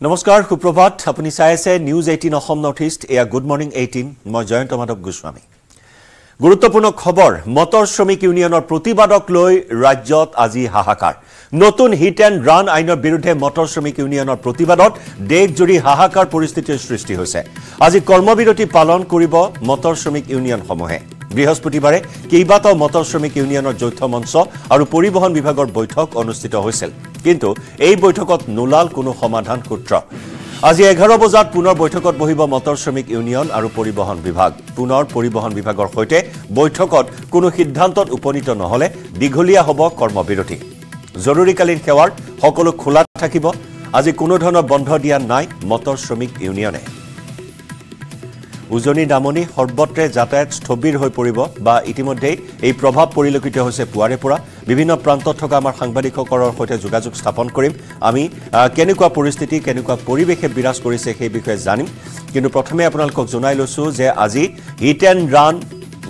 নমস্কাৰ সুপ্ৰভাত। আপুনি চাই আছে news eighteen Asom north east এয়া গুড মৰ্ণিং এইটিন মই জয়ন্ত মাধৱ গোস্বামী। গুৰুত্বপূৰ্ণ খবৰ মটৰ শ্ৰমিক ইউনিয়নৰ প্ৰতিবাদক লৈ ৰাজ্যত আজি হাহাকাৰ। নতুন হিট এণ্ড ৰান আইনৰ বিৰুদ্ধে মটৰ শ্ৰমিক ইউনিয়নৰ প্ৰতিবাদত দেশজুৰি হাহাকাৰ পৰিস্থিতিৰ সৃষ্টি হৈছে। আজি কৰ্মবিৰতি পালন কৰিব মটৰ শ্ৰমিক ইউনিয়নসমূহে। বৃহস্পতিবাৰে কেইবাটাও মটৰ শ্ৰমিক ইউনিয়নৰ যৌথ মঞ্চ আৰু পৰিবহণ বিভাগৰ বৈঠক অনুষ্ঠিত হৈছিল। কিন্তু এই বৈঠকত নোলাল কোনো সমাধান সূত্ৰ। আজি এঘাৰ বজাত পুনৰ বৈঠকত বহিব মটৰ শ্ৰমিক ইউনিয়ন আৰু পৰিবহণ বিভাগ। পুনৰ পৰিবহণ বিভাগৰ সৈতে বৈঠকত কোনো সিদ্ধান্তত উপনীত নহলে দীঘলীয়া হ'ব কৰ্মবিৰতি। জৰুৰীকালীন সেৱাৰ সকলো খোলা থাকিব। আজি কোনো ধৰণৰ বন্ধ দিয়া নাই মটৰ শ্ৰমিক ইউনিয়নে। উজনি নামনি সৰ্বত্ৰে যাতায়াত স্থবিৰ হৈ পৰিব বা ইতিমধ্যেই এই প্ৰভাৱ পৰিলক্ষিত হৈছে পুৱাৰে পৰা বিভিন্ন প্ৰান্তত থকা আমাৰ সাংবাদিকসকলৰ সৈতে যোগাযোগ স্থাপন কৰিম। আমি কেনেকুৱা পৰিস্থিতি কেনেকুৱা পৰিৱেশে বিৰাজ কৰিছে সেই বিষয়ে জানিম। কিন্তু প্ৰথমে আপোনালোকক জনাই লৈছোঁ যে আজি হিট এণ্ড ৰান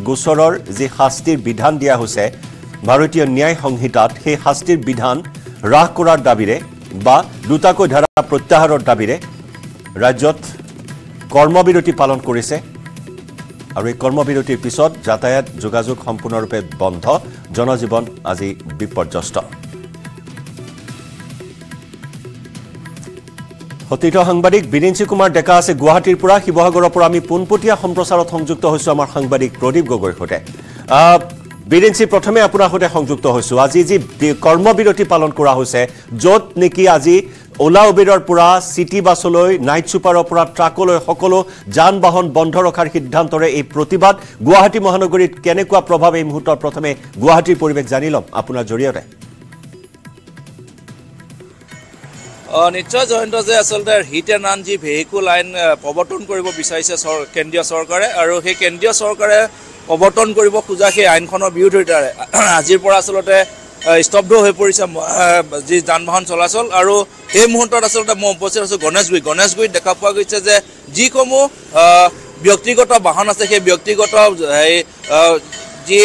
গোচৰৰ যি শাস্তিৰ বিধান দিয়া হৈছে ভাৰতীয় ন্যায় সংহিতাত সেই শাস্তিৰ বিধান হ্ৰাস কৰাৰ দাবীৰে বা দুটাকৈ ধাৰা প্ৰত্যাহাৰৰ দাবীৰে ৰাজ্যত কৰ্মবিৰতি পালন কৰিছে। আৰু এই কৰ্মবিৰতিৰ পিছত যাতায়াত যোগাযোগ সম্পূৰ্ণৰূপে বন্ধ। জনজীৱন আজি বিপৰ্যস্ত। সতীৰ্থ সাংবাদিক বিৰিঞ্চি কুমাৰ ডেকা আছে গুৱাহাটীৰ পৰা। শিৱসাগৰৰ পৰা আমি পোনপটীয়া সম্প্ৰচাৰত সংযুক্ত হৈছোঁ আমাৰ সাংবাদিক প্ৰদীপ গগৈৰ সৈতে। বিৰিঞ্চি প্ৰথমে আপোনাৰ সৈতে সংযুক্ত হৈছোঁ। আজি যি কৰ্মবিৰতি পালন কৰা হৈছে য'ত নেকি আজি অলা উবেৰৰ পৰা চিটি বাছলৈ নাইট ছুপাৰৰ পৰা ট্ৰাকলৈ সকলো যান বাহন বন্ধ ৰখাৰ সিদ্ধান্তৰে এই প্ৰতিবাদ গুৱাহাটী মহানগৰীত কেনেকুৱা প্ৰভাৱ এই মুহূৰ্তত প্ৰথমে গুৱাহাটীৰ পৰিৱেশ জানি ল'ম আপোনাৰ জৰিয়তে। নিশ্চয় জয়ন্ত যে আচলতে হিট এণ্ড ৰান যি ভেহিকুল আইন প্ৰৱৰ্তন কৰিব বিচাৰিছে চৰ কেন্দ্ৰীয় চৰকাৰে আৰু সেই কেন্দ্ৰীয় চৰকাৰে প্ৰৱৰ্তন কৰিব খোজা সেই আইনখনৰ বিৰোধিতাৰে। আজিৰ পৰা আচলতে স্তব্ধ হৈ পৰিছে যি যান বাহন চলাচল। আৰু সেই মুহূৰ্তত আচলতে মই উপস্থিত আছোঁ গণেশগুৰি গণেশগুৰিত দেখা পোৱা গৈছে যে যিসমূহ ব্যক্তিগত বাহন আছে সেই ব্যক্তিগত এই, যি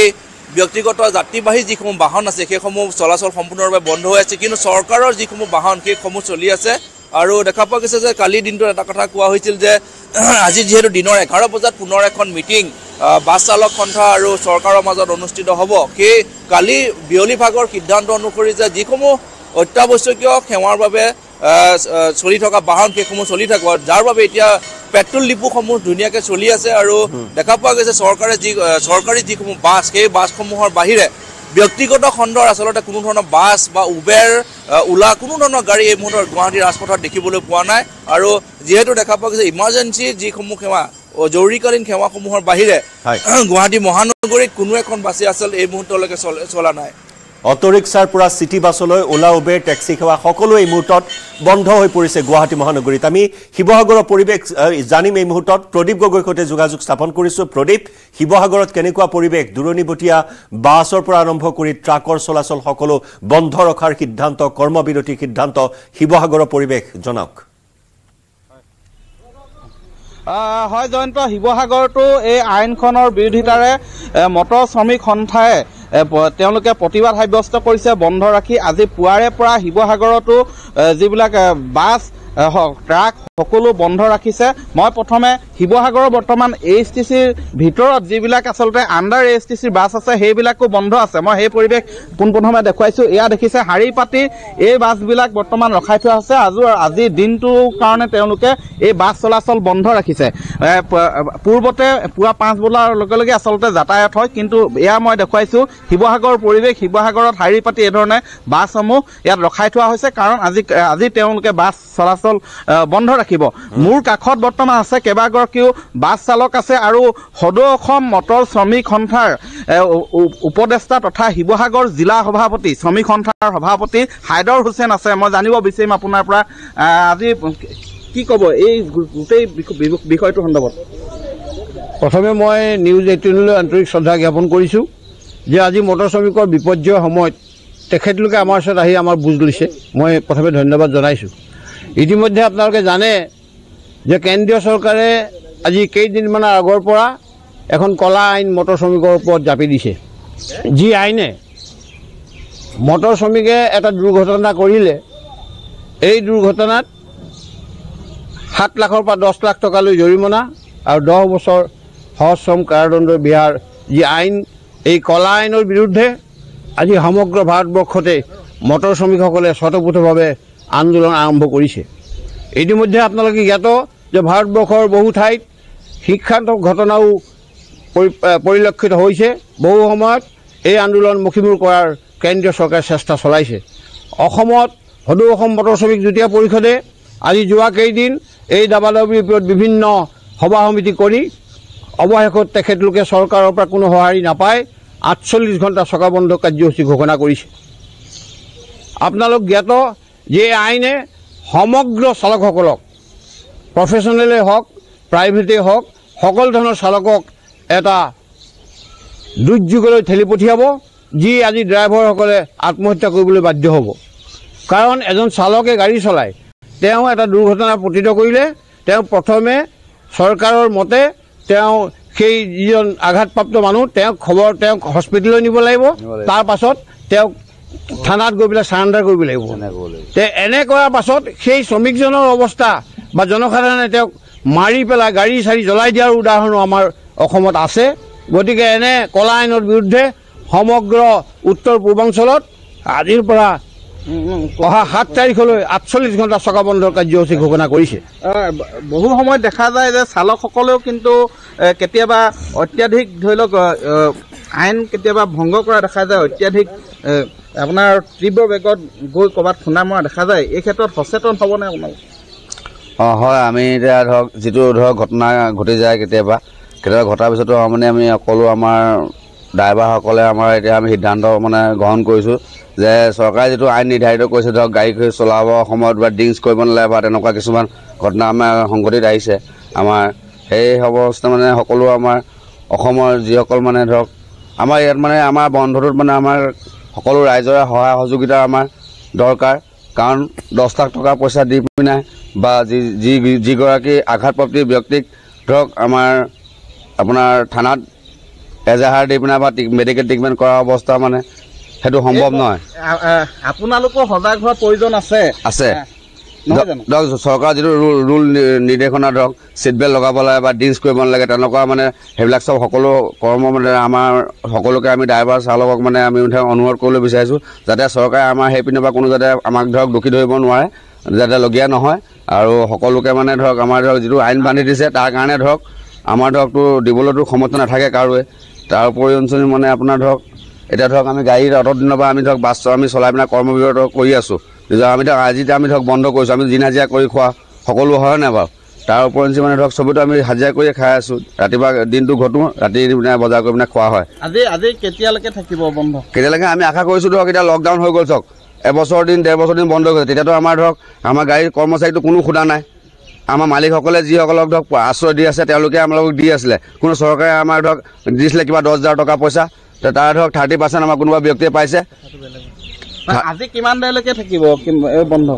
ব্যক্তিগত যাত্ৰীবাহী যিসমূহ বাহন আছে সেইসমূহ চলাচল সম্পূৰ্ণৰূপে বন্ধ হৈ আছে। কিন্তু চৰকাৰৰ যিসমূহ বাহন সেইসমূহ চলি আছে। আৰু দেখা পোৱা গৈছে যে কালিৰ দিনটোত এটা কথা কোৱা হৈছিল যে আজি যিহেতু দিনৰ এঘাৰ বজাত পুনৰ এখন মিটিং বাছ চালক সন্থা আৰু চৰকাৰৰ মাজত অনুষ্ঠিত হ'ব। সেই কালি বিয়লি ভাগৰ সিদ্ধান্ত অনুসৰি যে যিসমূহ অত্যাৱশ্যকীয় সেৱাৰ বাবে চলি থকা বাহন সেইসমূহ চলি থাকিব যাৰ বাবে এতিয়া পেট্ৰল ডিপুসমূহ ধুনীয়াকৈ চলি আছে আৰু দেখা পোৱা গৈছে চৰকাৰে যি চৰকাৰী যিসমূহ বাছ সেই বাছসমূহৰ বাহিৰে ব্যক্তিগত খণ্ডৰ আচলতে কোনো ধৰণৰ বাছ বা উবেৰ ওলা কোনো ধৰণৰ গাড়ী এই মুহূৰ্তত গুৱাহাটীৰ ৰাজপথত দেখিবলৈ পোৱা নাই আৰু যিহেতু দেখা পোৱা গৈছে ইমাৰ্জেঞ্চি যিসমূহ সেৱা জৰুৰীকালীন সেৱাসমূহৰ বাহিৰে। গুৱাহাটী মহানগৰীত কোনো এখন বাছে আচলতে এই মুহূৰ্তলৈকে চল- চলা নাই অট'ৰিক্সাৰ পৰা চিটি বাছলৈ অ'লা উবেৰ টেক্সি সেৱা সকলো এই মুহূৰ্তত বন্ধ হৈ পৰিছে গুৱাহাটী মহানগৰীত। আমি শিৱসাগৰৰ পৰিৱেশ জানিম এই মুহূৰ্তত। প্ৰদীপ গগৈৰ সৈতে যোগাযোগ স্থাপন কৰিছোঁ। প্ৰদীপ শিৱসাগৰত কেনেকুৱা পৰিৱেশ? দূৰণিবতীয়া বাছৰ পৰা আৰম্ভ কৰি ট্ৰাকৰ চলাচল সকলো বন্ধ ৰখাৰ সিদ্ধান্ত কৰ্মবিৰতিৰ সিদ্ধান্ত শিৱসাগৰৰ পৰিৱেশ জনাওক। হয় জয়ন্ত শিৱসাগৰতো এই আইনখনৰ বিৰোধিতাৰে মটৰ শ্ৰমিক সন্থাই তেওঁলোকে প্ৰতিবাদ সাব্যস্ত কৰিছে বন্ধ ৰাখি আজি পুৱাৰে পৰা শিৱসাগৰতো যিবিলাক বাছ ট্ৰাক সকলো বন্ধ ৰাখিছে। মই প্ৰথমে শিৱসাগৰৰ বৰ্তমান এইচ টি চিৰ ভিতৰত যিবিলাক আচলতে আণ্ডাৰ এইচ টি চিৰ বাছ আছে সেইবিলাকো বন্ধ আছে। মই সেই পৰিৱেশ পোনপ্ৰথমে দেখুৱাইছোঁ। এয়া দেখিছে শাৰী পাতি। এই বাছবিলাক বৰ্তমান ৰখাই থোৱা আছে আজি আজিৰ দিনটোৰ কাৰণে তেওঁলোকে এই বাছ চলাচল বন্ধ ৰাখিছে। এ, পূৰ্বতে পুৱা পাঁচ বজাৰ লগে লগে আচলতে যাতায়াত হয়। কিন্তু এয়া মই দেখুৱাইছোঁ শিৱসাগৰৰ পৰিৱেশ শিৱসাগৰত শাৰী পাতি এইধৰণে বাছসমূহ ইয়াত ৰখাই থোৱা হৈছে। কাৰণ আজি আজি তেওঁলোকে বাছ চলাচল আহ, বন্ধ ৰাখিব। মোৰ কাষত বৰ্তমান আছে কেইবাগৰাকীও বাছ চালক আছে আৰু সদৌ অসম মটৰ শ্ৰমিক সন্থাৰ উপদেষ্টা তথা শিৱসাগৰ জিলা সভাপতি শ্ৰমিক সন্থাৰ সভাপতি হাইদৰ হুছেইন আছে। মই জানিব বিচাৰিম আপোনাৰ পৰা আজি কি ক'ব এই গোটেই বিষয়- বিষয়- বিষয়টোৰ সন্দৰ্ভত? প্ৰথমে মই নিউজ এইটিনলৈ আন্তৰিক শ্ৰদ্ধা জ্ঞাপন কৰিছোঁ যে আজি মটৰ শ্ৰমিকৰ বিপৰ্যয়ৰ সময়ত তেখেতলোকে আমাৰ ওচৰত আহি আমাৰ বুজ লৈছে। মই প্ৰথমে ধন্যবাদ জনাইছোঁ। ইতিমধ্যে আপোনালোকে জানে যে কেন্দ্ৰীয় চৰকাৰে আজি কেইদিনমানৰ আগৰ পৰা এখন কলা আইন মটৰ শ্ৰমিকৰ ওপৰত জাপি দিছে। যি আইনে মটৰ শ্ৰমিকে এটা দুৰ্ঘটনা কৰিলে এই দুৰ্ঘটনাত সাত লাখৰ পৰা দহ লাখ টকালৈ জৰিমনা আৰু দহ বছৰ সহশ্ৰম কাৰাদণ্ড বিহাৰ যি আইন এই কলা আইনৰ বিৰুদ্ধে আজি সমগ্ৰ ভাৰতবৰ্ষতে মটৰ শ্ৰমিকসকলে স্বতঃপোতভাৱে আন্দোলন আৰম্ভ কৰিছে। ইতিমধ্যে আপোনালোকে জ্ঞাত যে ভাৰতবৰ্ষৰ বহু ঠাইত শিক্ষাত্মক ঘটনাও পৰিলক্ষিত হৈছে। বহু সময়ত এই আন্দোলন মুখীমূৰ কৰাৰ কেন্দ্ৰীয় চৰকাৰে চেষ্টা চলাইছে। অসমত সদৌ অসম মটৰ শ্ৰমিক যুটীয়া পৰিষদে আজি যোৱা কেইদিন এই দাবাদাবিৰ ওপৰত বিভিন্ন সভা সমিতি কৰি অৱশেষত তেখেতলোকে চৰকাৰৰ পৰা কোনো সঁহাৰি নাপায় আঠচল্লিছ ঘণ্টা চকাবন্ধ কাৰ্যসূচী ঘোষণা কৰিছে। আপোনালোক জ্ঞাত এই আইনে সমগ্ৰ চালকসকলক প্ৰফেচনেলেই হওক প্ৰাইভেটেই হওক সকলো ধৰণৰ চালকক এটা দুৰ্যোগলৈ ঠেলি পঠিয়াব যি আজি ড্ৰাইভাৰসকলে আত্মহত্যা কৰিবলৈ বাধ্য হ'ব। কাৰণ এজন চালকে গাড়ী চলায় তেওঁ এটা দুৰ্ঘটনা পতিত কৰিলে তেওঁ প্ৰথমে চৰকাৰৰ মতে তেওঁ সেই যিজন আঘাতপ্ৰাপ্ত মানুহ তেওঁক খবৰ তেওঁক হস্পিটেললৈ নিব লাগিব। তাৰ পাছত তেওঁক থানাত গৈ পেলাই চাৰেণ্ডাৰ কৰিব লাগিব। তে এনে কৰাৰ পাছত সেই শ্ৰমিকজনৰ অৱস্থা বা জনসাধাৰণে তেওঁক মাৰি পেলাই গাড়ী চাৰি জ্বলাই দিয়াৰ উদাহৰণো আমাৰ অসমত আছে। গতিকে এনে কলা আইনৰ বিৰুদ্ধে সমগ্ৰ উত্তৰ পূৰ্বাঞ্চলত আজিৰ পৰা অহা সাত তাৰিখলৈ আঠচল্লিছ ঘণ্টা চকাবন্ধৰ কাৰ্যসূচী ঘোষণা কৰিছে। বহু সময়ত দেখা যায় যে চালকসকলেও কিন্তু কেতিয়াবা অত্যাধিক ধৰি লওক আইন কেতিয়াবা ভংগ কৰা দেখা যায় অত্যাধিক আপোনাৰ তীব্ৰ বেগত গৈ ক'ৰবাত খুন্দা মৰা দেখা যায় এই ক্ষেত্ৰত সচেতন হ'বনে আপোনালোক? অঁ হয় আমি এতিয়া ধৰক যিটো ধৰক ঘটনা ঘটি যায় কেতিয়াবা কেতিয়াবা ঘটাৰ পিছতো মানে আমি সকলো আমাৰ ড্ৰাইভাৰসকলে আমাৰ এতিয়া আমি সিদ্ধান্ত মানে গ্ৰহণ কৰিছোঁ যে চৰকাৰে যিটো আইন নিৰ্ধাৰিত কৰিছে ধৰক গাড়ী চলাব সময়ত বা ড্ৰিংকছ কৰিব নালাগে বা তেনেকুৱা কিছুমান ঘটনা আমাৰ সংঘটিত আহিছে আমাৰ সেই অৱস্থা মানে সকলো আমাৰ অসমৰ যিসকল মানে ধৰক আমাৰ ইয়াত মানে আমাৰ বন্ধটোত মানে আমাৰ সকলো ৰাইজৰে সহায় সহযোগিতা আমাৰ দৰকাৰ। কাৰণ দহ লাখ টকা পইচা দি পিনে বা যি যি যিগৰাকী আঘাতপ্ৰাপ্ত ব্যক্তিক ধৰক আমাৰ আপোনাৰ থানাত এজাহাৰ দি পিনে বা মেডিকেল ট্ৰিটমেণ্ট কৰা অৱস্থা মানে সেইটো সম্ভৱ নহয়। আপোনালোকৰ সজাগ হোৱাৰ প্ৰয়োজন আছে। আছে। ধৰক চৰকাৰৰ যিটো ৰুল ৰুল নিৰ্দেশনা ধৰক ছিট বেল্ট লগাব লাগে বা ড্ৰিংকছ কৰিব নালাগে তেনেকুৱা মানে সেইবিলাক চব সকলো কৰ্ম মানে আমাৰ সকলোকে আমি ড্ৰাইভাৰ চালকক মানে আমি ধৰক অনুৰোধ কৰিবলৈ বিচাৰিছোঁ যাতে চৰকাৰে আমাৰ সেইপিনৰ পৰা কোনো যাতে আমাক ধৰক দোষী ধৰিব নোৱাৰে যাতে লগীয়া নহয় আৰু সকলোকে মানে ধৰক আমাৰ ধৰক যিটো আইন বান্ধি দিছে তাৰ কাৰণে ধৰক আমাৰ ধৰকতো দিবলৈতো সমৰ্থ নাথাকে কাৰোৱে। তাৰ উপৰি অঞ্চলি মানে আপোনাৰ ধৰক এতিয়া ধৰক আমি গাড়ীত অত দিনৰ পৰা আমি ধৰক বাছ আমি চলাই পিনে কৰ্মবিৰত কৰি আছোঁ। আমি ধৰক আজি আমি ধৰক বন্ধ কৰিছোঁ আমি দিন হাজিৰা কৰি খোৱা সকলো হয় নাই বাৰু? তাৰ উপৰঞ্চি মানে ধৰক চবেতো আমি হাজিৰা কৰিয়ে খাই আছোঁ। ৰাতিপুৱা দিনটো ঘটোঁ ৰাতি পিনে বজাৰ কৰি পিনে খোৱা হয়। আজি আজি কেতিয়ালৈকে থাকিব বন্ধ? কেতিয়ালৈকে আমি আশা কৰিছোঁ ধৰক এতিয়া লকডাউন হৈ গ'ল চাওক এবছৰ দিন ডেৰ বছৰ দিন বন্ধ হৈ গৈছে তেতিয়াতো আমাৰ ধৰক আমাৰ গাড়ীৰ কৰ্মচাৰীটো কোনো সোধা নাই। আমাৰ মালিকসকলে যিসকলক ধৰক আশ্ৰয় দি আছে তেওঁলোকে আমালোকক দি আছিলে। কোনো চৰকাৰে আমাৰ ধৰক দিছিলে কিবা দহ হাজাৰ টকা পইচা। তাৰ ধৰক থাৰ্টি পাৰ্চেণ্ট আমাৰ কোনোবা ব্যক্তিয়ে পাইছে। আজি কিমান দেৰিলৈকে থাকিব এই বন্ধ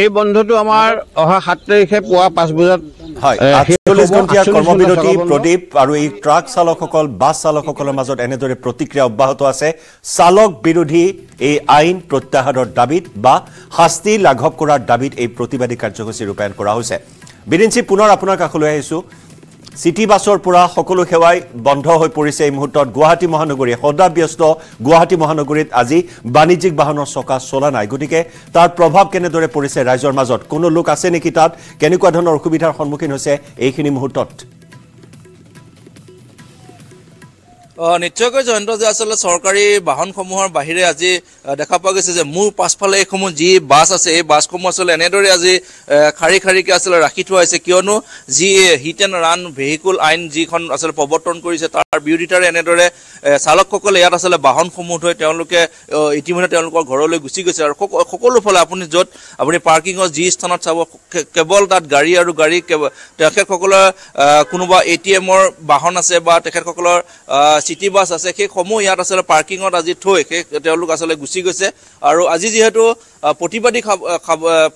এই বন্ধটো আমাৰ অহা সাত তাৰিখে পুৱা পাঁচ বজাত হয় এ, শেষ আঠচল্লিছ হ'ব। ঘণ্টীয়া 48 কৰ্মবিৰতি। প্ৰদীপ আৰু এই ট্ৰাক চালকসকল বাছ চালকসকলৰ মাজত এনেদৰে প্ৰতিক্ৰিয়া অব্যাহত আছে চালক বিৰোধী এই আইন প্ৰত্যাহাৰৰ দাবীত বা শাস্তি লাঘৱ কৰাৰ দাবীত এই প্ৰতিবাদী কাৰ্যসূচী ৰূপায়ণ কৰা হৈছে বিৰিঞ্চি পুনৰ আপোনাৰ কাষলৈ আহিছোঁ চিটি বাছৰ পৰা সকলো সেৱাই বন্ধ হৈ পৰিছে এই মুহূৰ্তত গুৱাহাটী মহানগৰী সদাব্যস্ত গুৱাহাটী মহানগৰীত আজি বাণিজ্যিক বাহনৰ চকা চলা নাই। গতিকে তাৰ প্ৰভাৱ কেনেদৰে পৰিছে ৰাইজৰ মাজত? কোনো লোক আছে নেকি তাত? কেনেকুৱা ধৰণৰ অসুবিধাৰ সন্মুখীন হৈছে? এইখিনি মুহূৰ্তত নিশ্চয়কৈ জয়ন্ত যে আচলতে চৰকাৰী বাহনসমূহৰ বাহিৰে আজি দেখা পোৱা গৈছে যে মোৰ পাছফালে এইসমূহ যি বাছ আছে এই বাছসমূহ আচলতে এনেদৰে আজি শাৰী শাৰীকৈ আচলতে ৰাখি থোৱা হৈছে। কিয়নো যি হিট এণ্ড ৰাণ ভেহিকুল আইন যিখন আচলতে প্ৰৱৰ্তন কৰিছে তাৰ বিৰোধিতাৰে এনেদৰে চালকসকলে ইয়াত আচলতে বাহনসমূহ থৈ তেওঁলোকে ইতিমধ্যে তেওঁলোকৰ ঘৰলৈ গুচি গৈছে। আৰু সক- সকলো ফালে আপুনি য'ত আপুনি পাৰ্কিঙৰ যি স্থানত চাব কেৱল তাত গাড়ী আৰু গাড়ী তেখেতসকলৰ কোনোবা এ টি এমৰ বাহন আছে বা তেখেতসকলৰ চিটি বাছ আছে সেইসমূহ ইয়াত আচলতে পাৰ্কিঙত আজি থৈ সেই তেওঁলোক আচলতে গুচি গৈছে। আৰু আজি যিহেতু প্ৰতিবাদী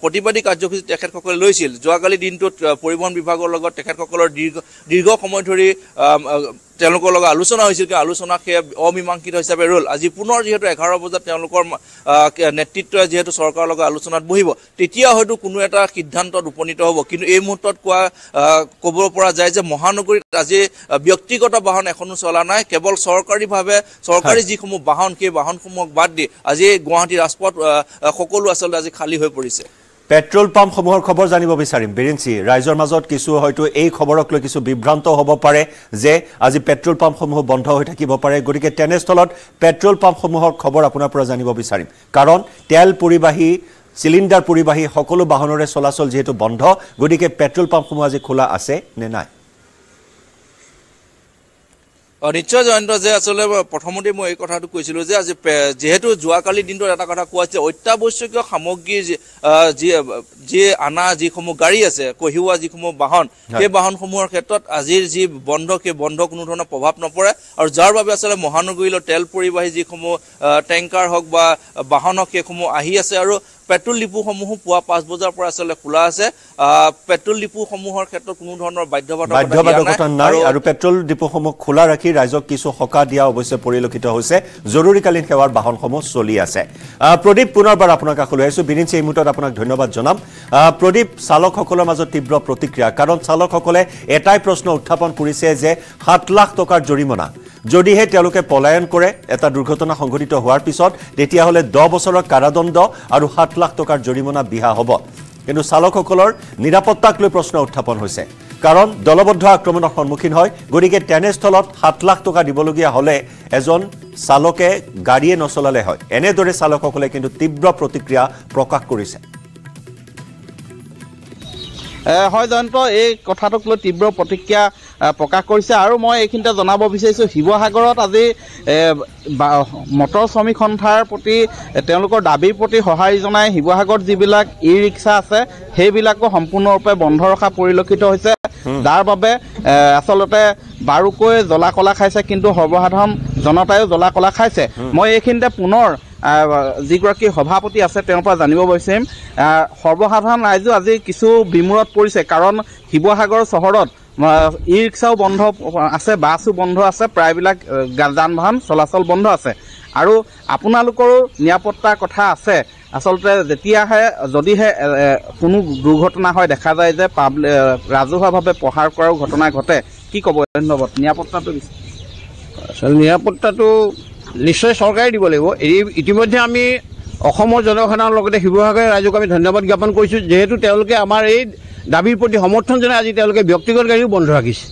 প্ৰতিবাদী কাৰ্যসূচী তেখেতসকলে লৈছিল। যোৱাকালি দিনটোত পৰিবহণ বিভাগৰ লগত তেখেতসকলৰ দীৰ্ঘ দীৰ্ঘ সময় ধৰি তেওঁলোকৰ লগত আলোচনা হৈছিল। কিন্তু আলোচনা সেয়া অমীমাংসিত হিচাপে ৰ'ল। আজি পুনৰ যিহেতু এঘাৰ বজাত তেওঁলোকৰ নেতৃত্বই যিহেতু চৰকাৰৰ লগত আলোচনাত বহিব তেতিয়া হয়তো কোনো এটা সিদ্ধান্তত উপনীত হ'ব। কিন্তু এই মুহূৰ্তত কোৱা ক'ব পৰা যায় যে মহানগৰীত আজি ব্যক্তিগত বাহন এখনো চলা নাই। কেৱল চৰকাৰীভাৱে চৰকাৰী যিসমূহ বাহন সেই বাহনসমূহক বাদ দি আজি গুৱাহাটী ৰাজপথ আহ, সকলো আচলতে আজি খালী হৈ পৰিছে। পেট্ৰল পাম্পসমূহৰ খবৰ জানিব বিচাৰিম। বিৰিঞ্চি ৰাইজৰ মাজত কিছু হয়তো এই খবৰক লৈ কিছু বিভ্ৰান্ত হ'ব পাৰে যে আজি পেট্ৰল পাম্পসমূহ বন্ধ হৈ থাকিব পাৰে। গতিকে তেনেস্থলত পেট্ৰল পাম্পসমূহৰ খবৰ আপোনাৰ পৰা জানিব বিচাৰিম। কাৰণ তেল পৰিবাহী চিলিণ্ডাৰ পৰিবাহী সকলো বাহনৰে চলাচল যিহেতু বন্ধ গতিকে পেট্ৰল পাম্পসমূহ আজি খোলা আছে নে নাই? নিশ্চয় জয়ন্ত যে আচলতে প্ৰথমতে মই এই কথাটো কৈছিলোঁ যে আজি যিহেতু যোৱাকালি দিনটোত এটা কথা কোৱা হৈছে অত্যাৱশ্যকীয় সামগ্ৰী যি যি যি আনা যিসমূহ গাড়ী আছে কঢ়িওৱা যিসমূহ বাহন সেই বাহনসমূহৰ ক্ষেত্ৰত আজিৰ যি বন্ধ সেই বন্ধ কোনো ধৰণৰ প্ৰভাৱ নপৰে আৰু যাৰ বাবে আচলতে মহানগৰীলৈ তেল পৰিবাহী যিসমূহ টেংকাৰ হওক বা বাহন হওক সেইসমূহ আহি আছে আৰু পেট্ৰল ডিপুসমূহো পুৱা পাঁচ বজাৰ পৰা আচলতে খোলা আছে। পেট্ৰল ডিপুসমূহৰ ক্ষেত্ৰত কোনো ধৰণৰ বাধ্যবাধকতা নাই। আৰু পেট্ৰল ডিপুসমূহ খোলা ৰাখি ৰাইজক কিছু সকাহ দিয়া অৱশ্যে পৰিলক্ষিত হৈছে। জৰুৰীকালীন সেৱাৰ বাহনসমূহ চলি আছে। প্ৰদীপ পুনৰবাৰ আপোনাৰ কাষলৈ আহিছোঁ। বিৰিঞ্চি এই মুহূৰ্তত আপোনাক ধন্যবাদ জনাম। প্ৰদীপ চালকসকলৰ মাজত তীব্ৰ প্ৰতিক্ৰিয়া। কাৰণ চালকসকলে এটাই প্ৰশ্ন উত্থাপন কৰিছে যে সাত লাখ টকাৰ জৰিমনা যদিহে তেওঁলোকে পলায়ন কৰে এটা দুৰ্ঘটনা সংঘটিত হোৱাৰ পিছত তেতিয়াহ'লে দহ বছৰৰ কাৰাদণ্ড আৰু সাত লাখ টকাৰ জৰিমনা বিহা হ'ব। কিন্তু চালকসকলৰ নিৰাপত্তাক লৈ প্ৰশ্ন উত্থাপন হৈছে। কাৰণ দলবদ্ধ আক্ৰমণৰ সন্মুখীন হয় গতিকে তেনেস্থলত সাত লাখ টকা দিবলগীয়া হ'লে এজন চালকে গাড়ীয়ে নচলালে হয়। এনেদৰে চালকসকলে কিন্তু তীব্ৰ প্ৰতিক্ৰিয়া প্ৰকাশ কৰিছে। হয় জয়ন্ত এই কথাটোক লৈ তীব্ৰ প্ৰতিক্ৰিয়া প্ৰকাশ কৰিছে আৰু মই এইখিনিতে জনাব বিচাৰিছোঁ শিৱসাগৰত আজি মটৰ শ্ৰমিক সন্থাৰ প্ৰতি তেওঁলোকৰ দাবীৰ প্ৰতি সঁহাৰি জনাই শিৱসাগৰত যিবিলাক ই ৰিক্সা আছে সেইবিলাকো সম্পূৰ্ণৰূপে বন্ধ ৰখা পৰিলক্ষিত হৈছে। যাৰ বাবে আচলতে বাৰুকৈ জ্বলা কলা খাইছে কিন্তু সৰ্বসাধাৰণ জনতায়ো জ্বলা কলা খাইছে মই এইখিনিতে পুনৰ যিগৰাকী সভাপতি আছে তেওঁৰ পৰা জানিব বিচাৰিম সৰ্বসাধাৰণ ৰাইজো আজি কিছু বিমূৰত পৰিছে কাৰণ শিৱসাগৰ চহৰত ই ৰিক্সাও বন্ধ আছে বাছো বন্ধ আছে প্ৰায়বিলাক যান বাহন চলাচল বন্ধ আছে। আৰু আপোনালোকৰো নিৰাপত্তাৰ কথা আছে। আচলতে যেতিয়াহে যদিহে কোনো দুৰ্ঘটনা হয় দেখা যায় যে পাব্লি এ, ৰাজহুৱাভাৱে প্ৰহাৰ কৰাৰো ঘটনা ঘটে। কি ক'ব ধন্যবাদ? নিৰাপত্তাটো আচলতে নিৰাপত্তাটো নিশ্চয় চৰকাৰে দিব লাগিব। এই ইতিমধ্যে আমি অসমৰ জনসাধাৰণৰ লগতে শিৱসাগৰৰ ৰাইজক আমি ধন্যবাদ জ্ঞাপন কৰিছোঁ। যিহেতু তেওঁলোকে আমাৰ এই দাবীৰ প্ৰতি সমৰ্থন জনাই আজি তেওঁলোকে ব্যক্তিগত গাড়ীও বন্ধ ৰাখিছে।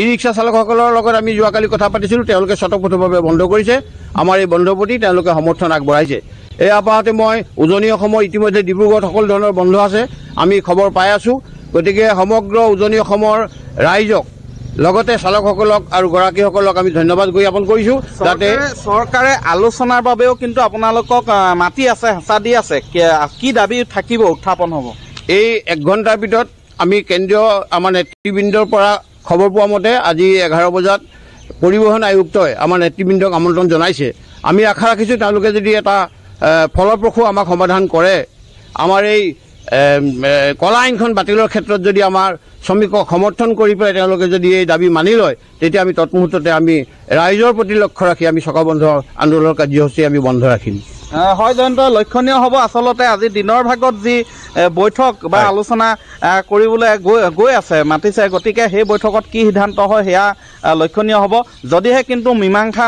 ই ৰিক্সা চালকসকলৰ লগত আমি যোৱাকালি কথা পাতিছিলোঁ তেওঁলোকে স্বতঃপোষভাৱে বন্ধ কৰিছে। আমাৰ এই বন্ধৰ প্ৰতি তেওঁলোকে সমৰ্থন আগবঢ়াইছে। এই আপাহতে মই উজনি অসমৰ ইতিমধ্যে ডিব্ৰুগড়ত সকলো ধৰণৰ বন্ধ আছে আমি খবৰ পাই আছোঁ। গতিকে সমগ্ৰ উজনি অসমৰ ৰাইজক লগতে চালকসকলক আৰু গৰাকীসকলক আমি ধন্যবাদ জ্ঞাপন কৰিছোঁ। যাতে চৰকাৰে আলোচনাৰ বাবেও কিন্তু আপোনালোকক মাতি আছে হেঁচা দি আছে। কি দাবী থাকিব উত্থাপন হ'ব? এই এক ঘণ্টাৰ ভিতৰত আমি কেন্দ্ৰীয় আমাৰ নেতৃবৃন্দৰ পৰা খবৰ পোৱা মতে আজি এঘাৰ বজাত পৰিবহণ আয়ুক্তই আমাৰ নেতৃবৃন্দক আমন্ত্ৰণ জনাইছে। আমি আশা ৰাখিছোঁ তেওঁলোকে যদি এটা ফলপ্ৰসূ আমাক সমাধান কৰে। আমাৰ এই কলা আইনখন বাতিলৰ ক্ষেত্ৰত যদি আমাৰ শ্ৰমিকক সমৰ্থন কৰি পেলাই তেওঁলোকে যদি এই দাবী মানি লয় তেতিয়া আমি তৎমুহূৰ্ততে আমি ৰাইজৰ প্ৰতি লক্ষ্য ৰাখি আমি চকা বন্ধ আন্দোলনৰ কাৰ্যসূচী আমি বন্ধ ৰাখিম হয় জয়ন্ত লক্ষণীয় হ'ব আচলতে আজি দিনৰ ভাগত যি বৈঠক বা। আলোচনা কৰিবলৈ গৈ গৈ আছে মাতিছে গতিকে সেই বৈঠকত কি সিদ্ধান্ত হয় সেয়া লক্ষণীয় হ'ব যদিহে কিন্তু মীমাংসা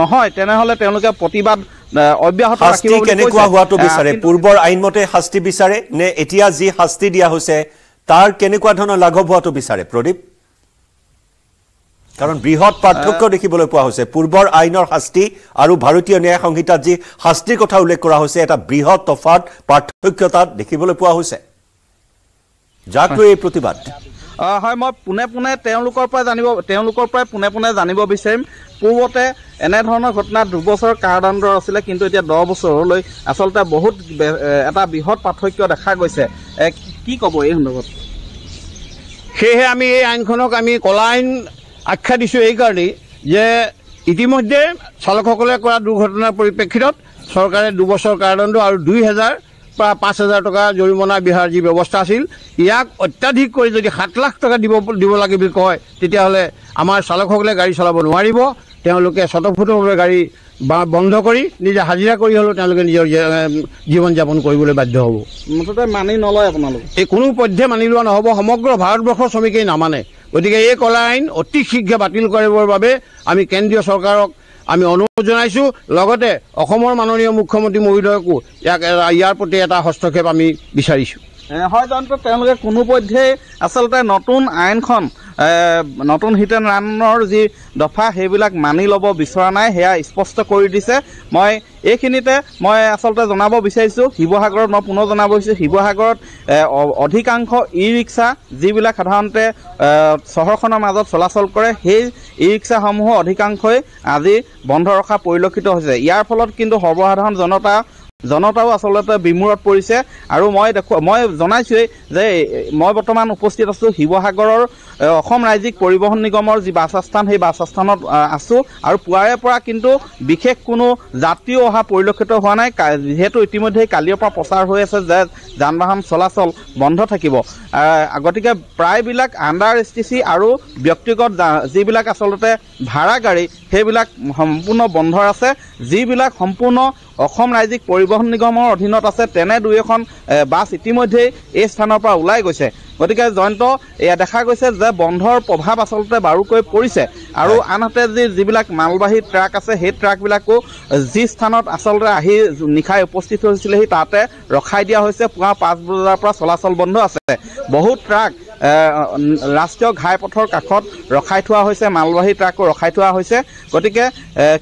নহয় তেনেহ'লে তেওঁলোকে প্ৰতিবাদ অব্যাহত শাস্তি কেনেকুৱা। হোৱাটো বিচাৰে? পূৰ্বৰ আইনমতে শাস্তি বিচাৰে নে এতিয়া যি শাস্তি দিয়া হৈছে তাৰ কেনেকুৱা ধৰণৰ লাঘৱ হোৱাটো বিচাৰে? প্ৰদীপ? কাৰণ বৃহৎ পাৰ্থক্য দেখিবলৈ পোৱা হৈছে। পূৰ্বৰ আইনৰ শাস্তি আৰু ভাৰতীয় ন্যায় সংহিতাত যি শাস্তিৰ কথা উল্লেখ কৰা হৈছে এটা বৃহৎ তফাত পাৰ্থক্য তাত দেখিবলৈ পোৱা হৈছে। যাক লৈ এই প্ৰতিবাদ। হয় মই পোনে পোনে তেওঁলোকৰ পৰা জানিব তেওঁলোকৰ পৰাই পোনে পোনে জানিব বিচাৰিম। পূৰ্বতে এনেধৰণৰ ঘটনাত দুবছৰ কাৰাদণ্ড আছিলে কিন্তু এতিয়া দহ বছৰলৈ আচলতে বহুত এটা বৃহৎ পাৰ্থক্য দেখা গৈছে। কি ক'ব এই সন্দৰ্ভত? সেয়েহে আমি এই আইনখনক আমি কলা আইন আখ্যা দিছোঁ এইকাৰণেই যে ইতিমধ্যে চালকসকলে কৰা দুৰ্ঘটনাৰ পৰিপ্ৰেক্ষিতত চৰকাৰে দুবছৰ কাৰাদণ্ড আৰু দুই হেজাৰ প্ৰায় পাঁচ হাজাৰ টকা জৰিমনা বিহাৰ যি ব্যৱস্থা আছিল ইয়াক অত্যাধিক কৰি যদি সাত লাখ টকা দিব দিব লাগে বুলি কয় তেতিয়াহ'লে আমাৰ চালকসকলে গাড়ী চলাব নোৱাৰিব। তেওঁলোকে স্বতঃফুতভাৱে গাড়ী বা- বন্ধ কৰি নিজে হাজিৰা কৰি হ'লেও তেওঁলোকে নিজৰ জীৱন যাপন কৰিবলৈ বাধ্য হ'ব। মুঠতে মানি নলয় আপোনালোকে? এই কোনো পধ্যে মানি লোৱা নহ'ব সমগ্ৰ ভাৰতবৰ্ষৰ শ্ৰমিকেই নামানে। গতিকে এই কলা আইন অতি শীঘ্ৰে বাতিল কৰিবৰ বাবে আমি কেন্দ্ৰীয় চৰকাৰক আমি অনুৰোধ জনাইছোঁ লগতে অসমৰ মাননীয় মুখ্যমন্ত্ৰী মহোদয়কো ইয়াক ইয়াৰ প্ৰতি এটা হস্তক্ষেপ আমি বিচাৰিছোঁ। হয় তেওঁলোকে কোনোপধ্যেই আচলতে নতুন আইনখন নতুন হিট এণ্ড ৰানৰ যি দফা সেইবিলাক মানি ল'ব বিচৰা নাই সেয়া স্পষ্ট কৰি দিছে। মই এইখিনিতে মই আচলতে জনাব বিচাৰিছোঁ শিৱসাগৰত মই পুনৰ জনাব বিচাৰিছোঁ শিৱসাগৰত অধিকাংশ ই ৰিক্সা যিবিলাক সাধাৰণতে চহৰখনৰ মাজত চলাচল কৰে সেই ই ৰিক্সাসমূহ অধিকাংশই আজি বন্ধ ৰখা পৰিলক্ষিত হৈছে। ইয়াৰ ফলত কিন্তু সৰ্বসাধাৰণ জনতা জনতাও আচলতে বিমূৰত পৰিছে আৰু মই দেখুৱা মই জনাইছোঁৱেই যে মই বৰ্তমান উপস্থিত আছোঁ শিৱসাগৰৰ অসম ৰাজ্যিক পৰিবহণ নিগমৰ যি বাছ আস্থান সেই বাছ আস্থানত আছোঁ আৰু পুৱাৰে পৰা কিন্তু বিশেষ কোনো যাত্ৰীও অহা পৰিলক্ষিত হোৱা নাই। যিহেতু ইতিমধ্যেই কালিৰ পৰা প্ৰচাৰ হৈ আছে যে যান বাহন চলাচল বন্ধ থাকিব। গতিকে প্ৰায়বিলাক আণ্ডাৰ এছ টি চি আৰু ব্যক্তিগত যিবিলাক আচলতে ভাড়া গাড়ী সেইবিলাক সম্পূৰ্ণ বন্ধ আছে। যিবিলাক সম্পূৰ্ণ অসম ৰাজ্যিক পৰিবহণ নিগমৰ অধীনত আছে তেনে দুই এখন বাছ ইতিমধ্যেই এই স্থানৰ পৰা ওলাই গৈছে। গতিকে জয়ন্ত এয়া দেখা গৈছে যে বন্ধৰ প্ৰভাৱ আচলতে বাৰুকৈ পৰিছে। আৰু আনহাতে যি যিবিলাক মালবাহী ট্ৰাক আছে সেই ট্ৰাকবিলাকো যি স্থানত আচলতে আহি নিশাই উপস্থিত হৈছিলেহি তাতে ৰখাই দিয়া হৈছে। পুৱা পাঁচ বজাৰ পৰা চলাচল বন্ধ আছে। বহুত ট্ৰাক ৰাষ্ট্ৰীয় ঘাইপথৰ কাষত ৰখাই থোৱা হৈছে মালবাহী ট্ৰাকো ৰখাই থোৱা হৈছে। গতিকে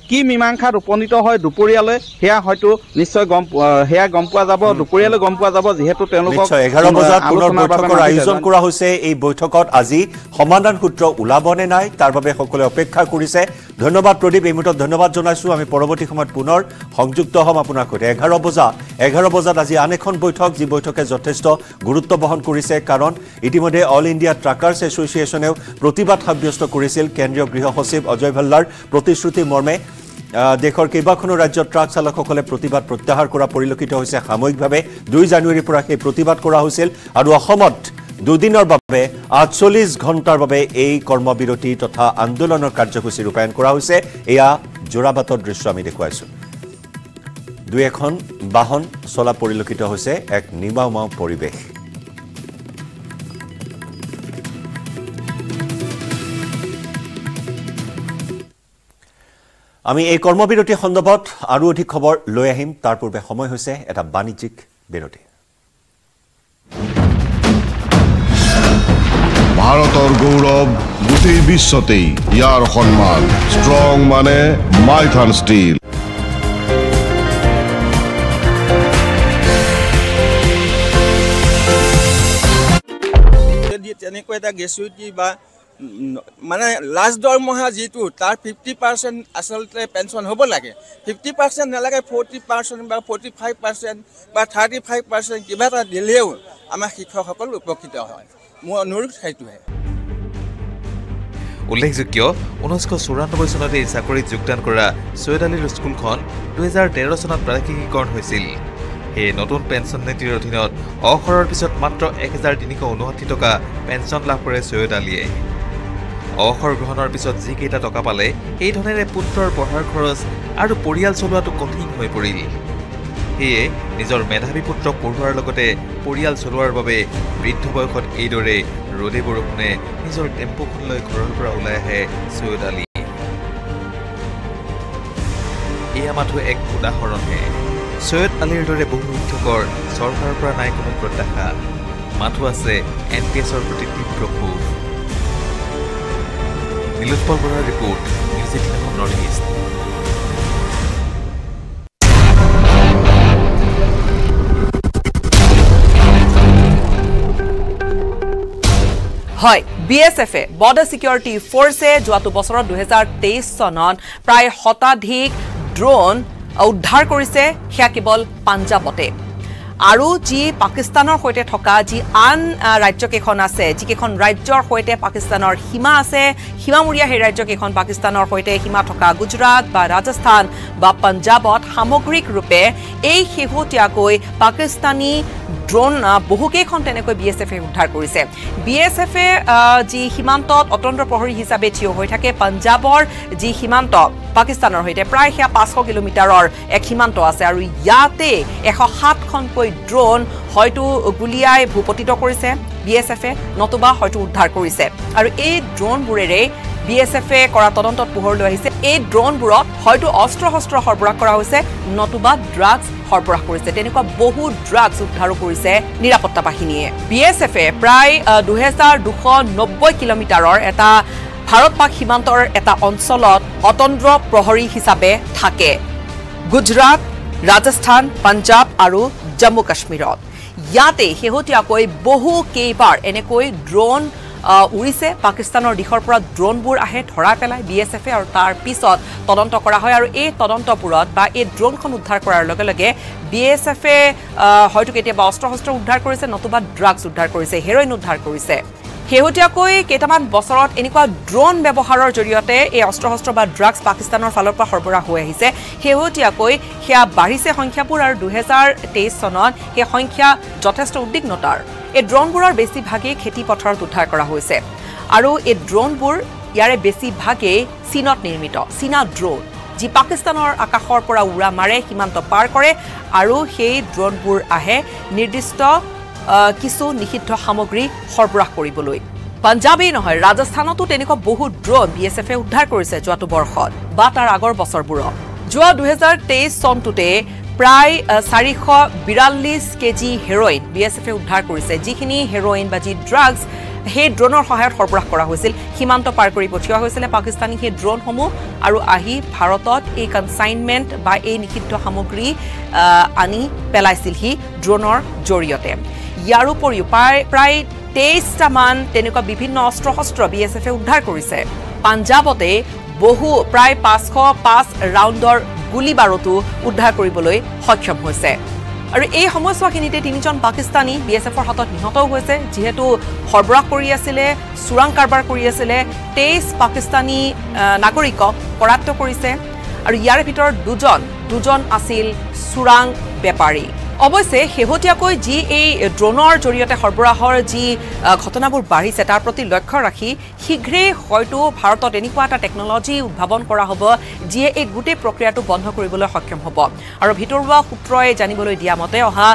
কি মীমাংসাত উপনীত হয় দুপৰীয়ালৈ সেয়া হয়তো নিশ্চয় গম সেয়া গম পোৱা যাব দুপৰীয়ালৈ গম পোৱা যাব যিহেতু তেওঁলোকক এঘাৰ বজাত পুনৰ বৈঠকৰ। আয়োজন কৰা হৈছে এই বৈঠকত আজি সমাধান সূত্ৰ ওলাব নে নাই তাৰ বাবে সকলোৱে অপেক্ষা কৰিছে। ধন্যবাদ প্ৰদীপ এই মুহূৰ্তত ধন্যবাদ জনাইছোঁ। আমি পৰৱৰ্তী সময়ত পুনৰ সংযুক্ত হ'ম আপোনাৰ সৈতে। এঘাৰ বজা এঘাৰ বজাত আজি আন এখন বৈঠক যি বৈঠকে যথেষ্ট গুৰুত্ব বহন কৰিছে কাৰণ ইতিমধ্যে অল ইণ্ডিয়া ট্ৰাকাৰ্ছ এছ'চিয়েশ্যনেও প্ৰতিবাদ সাব্যস্ত কৰিছিল কেন্দ্ৰীয় গৃহ সচিব অজয় ভাল্লাৰ প্ৰতিশ্ৰুতি মৰ্মে। দেশৰ কেইবাখনো ৰাজ্যত ট্ৰাক চালকসকলে প্ৰতিবাদ প্ৰত্যাহাৰ কৰা পৰিলক্ষিত হৈছে। সাময়িকভাৱে দুই জানুৱাৰীৰ পৰা সেই প্ৰতিবাদ কৰা হৈছিল আৰু অসমত দুদিনৰ বাবে আঠচল্লিছ ঘণ্টাৰ বাবে এই কৰ্মবিৰতি তথা আন্দোলনৰ কাৰ্যসূচী ৰূপায়ণ কৰা হৈছে। এয়া যোৰাবাটৰ দৃশ্য আমি দেখুৱাইছোঁ। দুই এখন বাহন চলা পৰিলক্ষিত হৈছে এক নিমাওমাও পৰিৱেশ। আমি এই কৰ্মবিৰতি সন্দৰ্ভত আৰু অধিক খবৰ লৈ আহিম। তাৰ পূৰ্বে সময় হৈছে এটা বাণিজ্যিক বিৰতি। ভাৰতৰ গৌৰৱ গোটেই বিশ্বতেই ইয়াৰ সন্মান। ষ্ট্ৰং মানে মাইথান ষ্টীল। যদি তেনেকৈ এটা গ্ৰেচুইটি বা মানে লাষ্ট দৰমহা যিটো তাৰ ফিফটি পাৰ্চেণ্ট আচলতে পেঞ্চন হ'ব লাগে। ফিফটি পাৰ্চেণ্ট নালাগে ফৰ্টি পাৰ্চেণ্ট বা ফৰ্টি ফাইভ পাৰ্চেণ্ট বা থাৰ্টি ফাইভ পাৰ্চেণ্ট কিবা এটা দিলেও আমাৰ শিক্ষকসকল উপকৃত হয়। মোৰ অনুৰোধ সেইটোহে। উল্লেখযোগ্য ঊনৈছশ চৌৰান্নব্বৈ চনতে এই চাকৰিত যোগদান কৰা ছৈয়দ আলীৰ স্কুলখন দুহেজাৰ তেৰ চনত প্ৰাদেশিকীকৰণ হৈছিল। সেয়ে নতুন পেঞ্চন নীতিৰ অধীনত অৱসৰৰ পিছত মাত্ৰ এক হেজাৰ তিনিশ ঊনষাঠি টকা পেঞ্চন লাভ কৰে ছৈয়দ আলীয়ে। অৱসৰ গ্ৰহণৰ পিছত যিকেইটা টকা পালে সেই ধনেৰে পুত্ৰৰ পঢ়াৰ খৰচ আৰু পৰিয়াল চলোৱাটো কঠিন হৈ পৰিল। সেয়ে নিজৰ মেধাৱী পুত্ৰক পঢ়োৱাৰ লগতে পৰিয়াল চলোৱাৰ বাবে বৃদ্ধ বয়সত এইদৰে ৰ'দে বৰষুণে নিজৰ টেম্পুখন লৈ ঘৰৰ পৰা ওলাই আহে ছৈয়দ আলী। এয়া মাথো এক উদাহৰণহে ছৈয়দ আলীৰ দৰে বহু শিক্ষকৰ চৰকাৰৰ পৰা নাই কোনো প্ৰত্যাশা। মাথো আছে এন পি এছৰ প্ৰতি তীব্ৰ ক্ষোভ। নীলোৎপল বৰাৰ ৰিপৰ্ট নিউজ নৰ্থ ইষ্ট হয় বি এছ এফে বৰ্ডাৰ ছিকিউৰিটি ফ'ৰ্চে যোৱাটো বছৰত দুহেজাৰ তেইছ চনত প্ৰায় শতাধিক ড্ৰোন উদ্ধাৰ কৰিছে সেয়া কেৱল পাঞ্জাৱতে আৰু যি পাকিস্তানৰ সৈতে থকা যি আন ৰাজ্যকেইখন আছে যিকেইখন ৰাজ্যৰ সৈতে পাকিস্তানৰ সীমা আছে সীমামূৰীয়া সেই ৰাজ্যকেইখন পাকিস্তানৰ সৈতে সীমা থকা গুজৰাট বা ৰাজস্থান বা পঞ্জাৱত সামগ্ৰিক ৰূপে এই শেহতীয়াকৈ পাকিস্তানী ড্ৰোন বহুকেইখন তেনেকৈ বি এছ এফে উদ্ধাৰ কৰিছে। বি এছ এফে যি সীমান্তত অতন্ত্ৰ প্ৰহৰী হিচাপে থিয় হৈ থাকে পঞ্জাৱৰ যি সীমান্ত পাকিস্তানৰ সৈতে প্ৰায় সেয়া পাঁচশ কিলোমিটাৰৰ এক সীমান্ত আছে আৰু ইয়াতে এশ সাতখনকৈ ড্ৰোন হয়তো গুলীয়াই ভূপতিত কৰিছে। বি এছ এফে নতুবা হয়তো উদ্ধাৰ কৰিছে। আৰু এই ড্ৰোনবোৰেৰে বি এছ এফে কৰা তদন্তত পোহৰলৈ আহিছে। এই ড্ৰোনবোৰত হয়তো অস্ত্ৰ শস্ত্ৰ সৰবৰাহ কৰা হৈছে নতুবা ড্ৰাগছ সৰবৰাহ কৰিছে। তেনেকুৱা বহু ড্ৰাগছ উদ্ধাৰো কৰিছে নিৰাপত্তা বাহিনীয়ে। বি এছ এফে প্ৰায় দুহেজাৰ দুশ নব্বৈ কিলোমিটাৰৰ এটা ভাৰত পাক সীমান্তৰ এটা অঞ্চলত অতন্ত্ৰ প্ৰহৰী হিচাপে থাকে। গুজৰাট ৰাজস্থান পাঞ্জাৱ আৰু জম্মু কাশ্মীৰত ইয়াতে শেহতীয়াকৈ বহু কেইবাৰ এনেকৈ ড্ৰোন উৰিছে। পাকিস্তানৰ দিশৰ পৰা ড্ৰোনবোৰ আহে ধৰা পেলাই বি এছ এফে আৰু তাৰ পিছত তদন্ত কৰা হয় আৰু এই তদন্তবোৰত বা এই ড্ৰোনখন উদ্ধাৰ কৰাৰ লগে লগে বি এছ এফে হয়তো কেতিয়াবা অস্ত্ৰ শস্ত্ৰ উদ্ধাৰ কৰিছে নতুবা ড্ৰাগছ উদ্ধাৰ কৰিছে হেৰইন উদ্ধাৰ কৰিছে। শেহতীয়াকৈ কেইটামান বছৰত এনেকুৱা ড্ৰোন ব্যৱহাৰৰ জৰিয়তে এই অস্ত্ৰ শস্ত্ৰ বা ড্ৰাগছ পাকিস্তানৰ ফালৰ পৰা সৰবৰাহ হৈ আহিছে। শেহতীয়াকৈ সেয়া বাঢ়িছে সংখ্যাবোৰ আৰু দুহেজাৰ তেইছ চনত সেই সংখ্যা যথেষ্ট উদ্বিগ্নতাৰ। এই ড্ৰোনবোৰৰ বেছিভাগেই খেতি পথাৰত উদ্ধাৰ কৰা হৈছে। আৰু এই ড্ৰোনবোৰ ইয়াৰে বেছিভাগেই চীনত নিৰ্মিত। চীনা ড্ৰোন যি পাকিস্তানৰ আকাশৰ পৰা উৰা মাৰে সীমান্ত পাৰ কৰে আৰু সেই ড্ৰোনবোৰ আহে নিৰ্দিষ্ট কিছু নিষিদ্ধ সামগ্ৰী সৰবৰাহ কৰিবলৈ। পাঞ্জাৱেই নহয় ৰাজস্থানতো তেনেকুৱা বহু ড্ৰোন বি এছ এফে উদ্ধাৰ কৰিছে যোৱাটো বৰ্ষত বা তাৰ আগৰ বছৰবোৰত। যোৱা দুহেজাৰ তেইছ চনটোতে প্ৰায় চাৰিশ বিৰাল্লিছ কেজি হেৰইন বি এছ এফে উদ্ধাৰ কৰিছে। যিখিনি হেৰইন বা যি ড্ৰাগছ সেই ড্ৰোনৰ সহায়ত সৰবৰাহ কৰা হৈছিল। সীমান্ত পাৰ কৰি পঠিওৱা হৈছিলে পাকিস্তানী সেই ড্ৰোনসমূহ আৰু আহি ভাৰতত এই কনচাইনমেণ্ট বা এই নিষিদ্ধ সামগ্ৰী আনি পেলাইছিলহি ড্ৰোনৰ জৰিয়তে। ইয়াৰ উপৰিও প্ৰায় প্ৰায় তেইছটামান তেনেকুৱা বিভিন্ন অস্ত্ৰ শস্ত্ৰ বি এছ এফে উদ্ধাৰ কৰিছে। পাঞ্জাৱতে বহু প্ৰায় পাঁচশ পাঁচ ৰাউণ্ডৰ গুলী বাৰুতো উদ্ধাৰ কৰিবলৈ সক্ষম হৈছে। আৰু এই সময়ছোৱাখিনিতে তিনিজন পাকিস্তানী বি এছ এফৰ হাতত নিহতও হৈছে যিহেতু সৰবৰাহ কৰি আছিলে চোৰাং কাৰবাৰ কৰি আছিলে তেইছ পাকিস্তানী নাগৰিকক কৰায়ত্ব কৰিছে। আৰু ইয়াৰে ভিতৰত দুজন দুজন আছিল চোৰাং বেপাৰী। অৱশ্যে শেহতীয়াকৈ যি এই ড্ৰোনৰ জৰিয়তে সৰবৰাহৰ যি ঘটনাবোৰ বাঢ়িছে তাৰ প্ৰতি লক্ষ্য ৰাখি শীঘ্ৰেই হয়তো ভাৰতত এনেকুৱা এটা টেকনলজি উদ্ভাৱন কৰা হ'ব যিয়ে এই গোটেই প্ৰক্ৰিয়াটো বন্ধ কৰিবলৈ সক্ষম হ'ব। আৰু ভিতৰুৱা সূত্ৰই জানিবলৈ দিয়া মতে অহা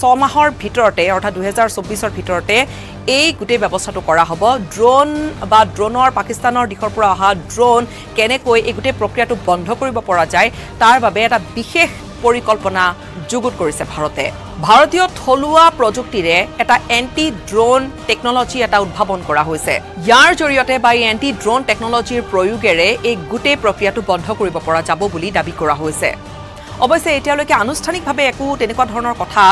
ছমাহৰ ভিতৰতে অৰ্থাৎ দুহেজাৰ চৌব্বিছৰ ভিতৰতে এই গোটেই ব্যৱস্থাটো কৰা হ'ব। ড্ৰোন বা ড্ৰোনৰ পাকিস্তানৰ দিশৰ পৰা অহা ড্ৰোন কেনেকৈ এই গোটেই প্ৰক্ৰিয়াটো বন্ধ কৰিব পৰা যায় তাৰ বাবে এটা বিশেষ পৰিকল্পনা যুগুত কৰিছে ভাৰতে। ভাৰতীয় থলুৱা প্ৰযুক্তিৰে এটা এণ্টি ড্ৰোন টেকনলজি এটা উদ্ভাৱন কৰা হৈছে। ইয়াৰ জৰিয়তে বা এই এণ্টি ড্ৰোন টেকনলজিৰ প্ৰয়োগেৰে এই গোটেই প্ৰক্ৰিয়াটো বন্ধ কৰিব পৰা যাব বুলি দাবী কৰা হৈছে। অৱশ্যে এতিয়ালৈকে আনুষ্ঠানিকভাৱে একো তেনেকুৱা ধৰণৰ কথা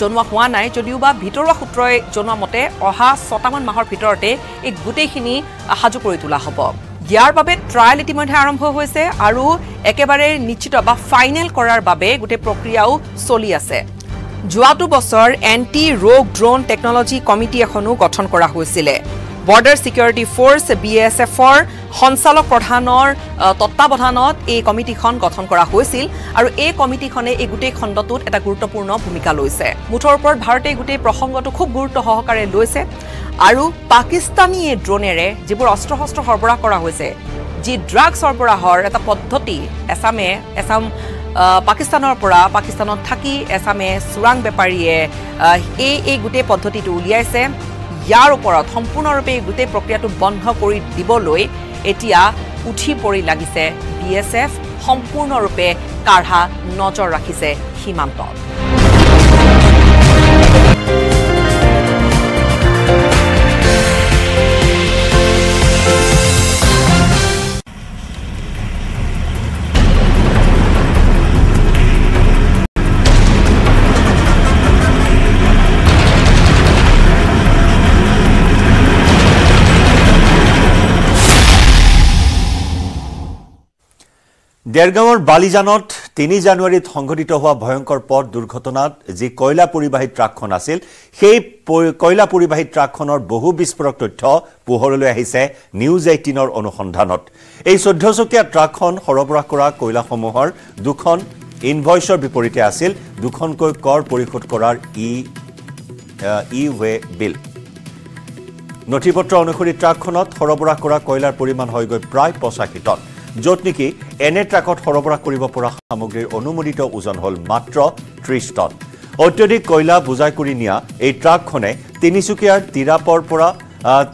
জনোৱা হোৱা নাই। যদিও বা ভিতৰুৱা সূত্ৰই জনোৱা মতে অহা ছটামান মাহৰ ভিতৰতে এই গোটেইখিনি সাজু কৰি তোলা হ'ব। ইয়াৰ বাবে ট্ৰায়েল ইতিমধ্যে আৰম্ভ হৈছে আৰু একেবাৰে নিশ্চিত বা ফাইনেল কৰাৰ বাবে গোটেই প্ৰক্ৰিয়াও চলি আছে। যোৱাটো বছৰ এণ্টি ৰোগ ড্ৰোন টেকনলজি কমিটি এখনো গঠন কৰা হৈছিলে। Border security force B S এফৰ সঞ্চালক প্ৰধানৰ তত্বাৱধানত এই কমিটিখন গঠন কৰা হৈছিল আৰু এই কমিটিখনে এই গোটেই খণ্ডটোত এটা গুৰুত্বপূৰ্ণ ভূমিকা লৈছে। মুঠৰ ওপৰত ভাৰতে গোটেই প্ৰসংগটো খুব গুৰুত্ব সহকাৰে লৈছে আৰু পাকিস্তানী এই ড্ৰোনেৰে যিবোৰ অস্ত্ৰ শস্ত্ৰ সৰবৰাহ কৰা হৈছে যি ড্ৰাগ সৰবৰাহৰ এটা পদ্ধতি এছামে এছাম পাকিস্তানৰ পৰা পাকিস্তানত থাকি এছামে চোৰাং বেপাৰীয়ে এই এই গোটেই পদ্ধতিটো উলিয়াইছে। ইয়াৰ ওপৰত সম্পূৰ্ণৰূপে গোটেই প্ৰক্ৰিয়াটো বন্ধ কৰি দিবলৈ এতিয়া উঠি পৰি লাগিছে বি এছ এফ সম্পূৰ্ণৰূপে কাঢ়া নজৰ ৰাখিছে সীমান্তত। ডেৰগাঁৱৰ বালিজানত তিনি জানুৱাৰীত সংঘটিত হোৱা ভয়ংকৰ পথ দুৰ্ঘটনাত যি কয়লা পৰিবাহী ট্ৰাকখন আছিল সেই কয়লা পৰিবাহী ট্ৰাকখনৰ বহু বিস্ফোৰক তথ্য পোহৰলৈ আহিছে নিউজ এইটিনৰ অনুসন্ধানত। এই চৈধ্যচকীয়া ট্ৰাকখন সৰবৰাহ কৰা কয়লাসমূহৰ দুখন ইনভইচৰ বিপৰীতে আছিল দুখনকৈ কৰ পৰিশোধ কৰাৰ ই ই ৱে বিল। নথি পত্ৰ অনুসৰি ট্ৰাকখনত সৰবৰাহ কৰা কয়লাৰ পৰিমাণ হয়গৈ প্ৰায় পঁচাশী টন। য'ত নেকি এনে ট্ৰাকত সৰবৰাহ কৰিব পৰা সামগ্ৰীৰ অনুমোদিত ওজন হ'ল মাত্ৰ ত্ৰিছ টন। অত্যধিক কয়লা বোজাই কৰি নিয়া এই ট্ৰাকখনে তিনিচুকীয়াৰ তিৰাপৰ পৰা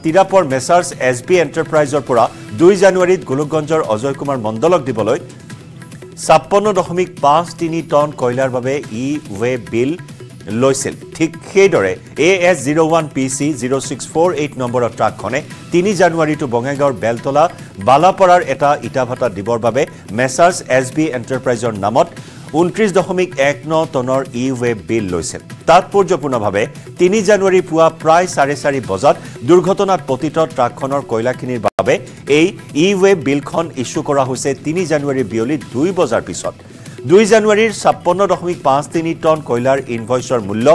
তিৰাপৰ মেচাৰ্ছ এছ বি এণ্টাৰপ্ৰাইজৰ পৰা দুই জানুৱাৰীত গোলোকগঞ্জৰ অজয় কুমাৰ মণ্ডলক দিবলৈ ছাপন্ন দশমিক পাঁচ তিনি টন কয়লাৰ বাবে ই ৱে বিল লৈছিল। ঠিক সেইদৰে A S zero' one P C zero' six four eight নম্বৰৰ ট্ৰাকখনে তিনি জানুৱাৰীটো বঙাইগাঁৱৰ বেলতলা বালাপাৰাৰ এটা ইটাভাটা দিবৰ বাবে মেচাৰ্ছ এছ বি এণ্টাৰপ্ৰাইজৰ নামত ঊনত্ৰিছ দশমিক এক ন টনৰ ই ৱে বিল লৈছিল। তাৎপৰ্যপূৰ্ণভাৱে তিনি জানুৱাৰী পুৱা প্ৰায় চাৰে চাৰি বজাত দুৰ্ঘটনাত পতিত ট্ৰাকখনৰ কয়লাখিনিৰ বাবে এই ই ৱে বিলখন ইছ্যু কৰা হৈছে তিনি জানুৱাৰী বিয়লি দুই বজাৰ পিছত। দুই জানুৱাৰীৰ ছাপন্ন দশমিক পাঁচ তিনি টন কয়লাৰ ইনভইচৰ মূল্য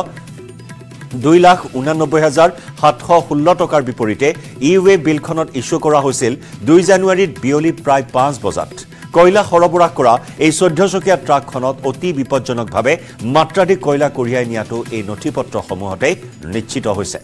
দুই লাখ ঊনানব্বৈ হাজাৰ সাতশ ষোল্ল টকাৰ বিপৰীতে ই ৱে বিলখনত ইছ্যু কৰা হৈছিল দুই জানুৱাৰীত বিয়লি প্ৰায় পাঁচ বজাত। কয়লা সৰবৰাহ কৰা এই চৈধ্যচকীয়া ট্ৰাকখনত অতি বিপদজনকভাৱে মাত্ৰাধিক কয়লা কঢ়িয়াই নিয়াটো এই নথি পত্ৰসমূহতেই নিশ্চিত হৈছে।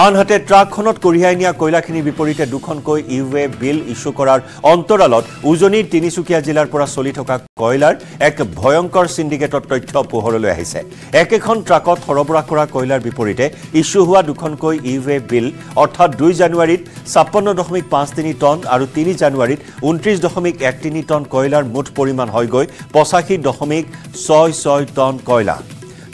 আনহাতে ট্ৰাকখনত কঢ়িয়াই নিয়া কয়লাখিনিৰ বিপৰীতে দুখনকৈ ইউ এ বিল ইছ্যু কৰাৰ অন্তৰালত উজনিৰ তিনিচুকীয়া জিলাৰ পৰা চলি থকা কয়লাৰ এক ভয়ংকৰ চিণ্ডিকেটৰ তথ্য পোহৰলৈ আহিছে। একেখন ট্ৰাকত সৰবৰাহ কৰা কয়লাৰ বিপৰীতে ইছ্যু হোৱা দুখনকৈ ইউ এ বিল অৰ্থাৎ দুই জানুৱাৰীত ছাপন্ন দশমিক পাঁচ তিনি টন আৰু তিনি জানুৱাৰীত ঊনত্ৰিছ দশমিক এক তিনি টন কয়লাৰ মুঠ পৰিমাণ হয়গৈ পঁচাশী দশমিক ছয় ছয় টন কয়লা।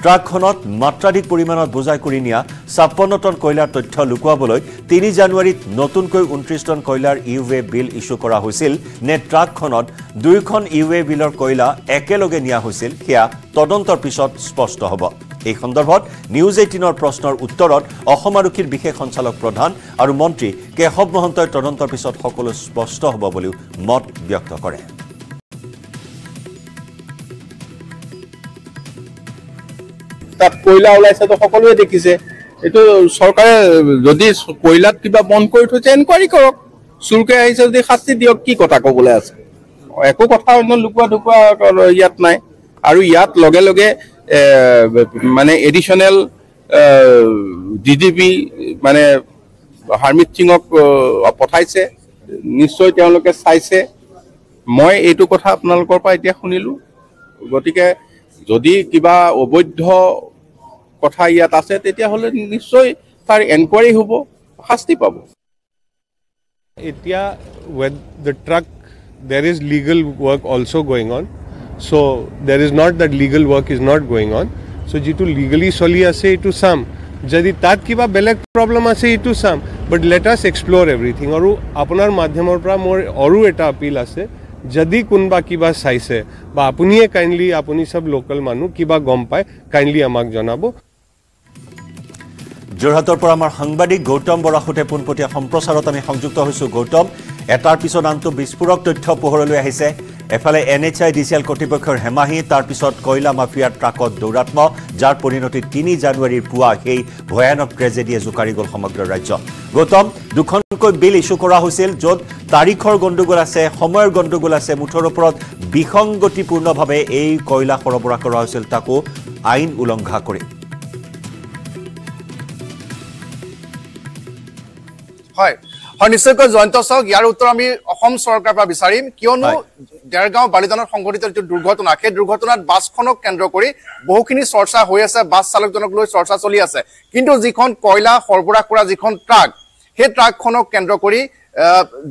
ট্ৰাকখনত মাত্ৰাধিক পৰিমাণত বোজাই কৰি নিয়া ছাপন্ন টন কয়লাৰ তথ্য লুকুৱাবলৈ তিনি জানুৱাৰীত নতুনকৈ ঊনত্ৰিছ টন কয়লাৰ ইউ এ বিল ইছ্যু কৰা হৈছিল নে ট্ৰাকখনত দুয়োখন ইউ এ বিলৰ কয়লা একেলগে নিয়া হৈছিল সেয়া তদন্তৰ পিছত স্পষ্ট হ'ব। এই সন্দৰ্ভত নিউজ এইটিনৰ প্ৰশ্নৰ উত্তৰত অসম আৰক্ষীৰ বিশেষ সঞ্চালক প্ৰধান আৰু মন্ত্ৰী কেশৱ মহন্তই তদন্তৰ পিছত সকলো স্পষ্ট হ'ব বুলিও মত ব্যক্ত কৰে। তাত কয়লা ওলাইছে তো সকলোৱে দেখিছে। এইটো চৰকাৰে যদি কয়লাত কিবা বন্ধ কৰি থৈছে এনকুৱাৰী কৰক। চুৰকে আহিছে যদি শাস্তি দিয়ক কি কথা ক'বলৈ আছে? একো কথা অন্য লুকুৱা ঢুকুৱা ইয়াত নাই। আৰু ইয়াত লগে লগে মানে এডিশ্যনেল ডি ডি পি মানে হাৰ্মিত সিঙক পঠাইছে। নিশ্চয় তেওঁলোকে চাইছে। মই এইটো কথা আপোনালোকৰ পৰা এতিয়া শুনিলোঁ। গতিকে যদি কিবা অবৈধ কথা ইয়াত আছে তেতিয়াহ'লে নিশ্চয় তাৰ এনকুৱাৰী হ'ব শাস্তি পাব। এতিয়া with the truck there is legal work also going on so there is not that legal work is not going on so যিটো legally চলি আছে এইটো চাম যদি তাত কিবা বেলেগ প্ৰব্লেম আছে এইটো চাম but let us explore everything আৰু আপোনাৰ মাধ্যমৰ পৰা মোৰ আৰু এটা আপিল আছে যদি কোনোবা কিবা চাইছে বা আপুনিয়ে কাইণ্ডলি আপুনি চব লোকেল মানুহ কিবা গম পায় কাইণ্ডলি আমাক জনাব যোৰহাটৰ পৰা আমাৰ সাংবাদিক গৌতম বৰা সৈতে পোনপটীয়া সম্প্ৰচাৰত আমি সংযুক্ত হৈছোঁ। গৌতম এটাৰ পিছত আনটো বিস্ফোৰক তথ্য পোহৰলৈ আহিছে। এফালে N H I D C L কৰ্তৃপক্ষৰ হেমাহি তাৰপিছত কয়লা মাফিয়াৰ ট্ৰাকত দৌৰাত্ম যাৰ পৰিণতিত তিনি জানুৱাৰীৰ পুৱা সেই ভয়ানক ট্ৰেজেডিয়ে জোকাৰি গ'ল সমগ্ৰ ৰাজ্য। গৌতম দুখনকৈ বিল ইছ্যু কৰা হৈছিল য'ত তাৰিখৰ গণ্ডগোল আছে সময়ৰ গণ্ডগোল আছে মুঠৰ ওপৰত বিসংগতিপূৰ্ণভাৱে এই কয়লা সৰবৰাহ কৰা হৈছিল তাকো আইন উলংঘা কৰি। হয়। হয় নিশ্চয়কৈ জয়ন্ত চাওক ইয়াৰ উত্তৰ আমি অসম চৰকাৰৰ পৰা বিচাৰিম। কিয়নো ডেৰগাঁও বালিদানত সংঘটিত যিটো দুৰ্ঘটনা সেই দুৰ্ঘটনাত বাছখনক কেন্দ্ৰ কৰি বহুখিনি চৰ্চা হৈ আছে বাছ চালকজনক লৈ চৰ্চা চলি আছে। কিন্তু যিখন কয়লা সৰবৰাহ কৰা যিখন ট্ৰাক সেই ট্ৰাকখনক কেন্দ্ৰ কৰি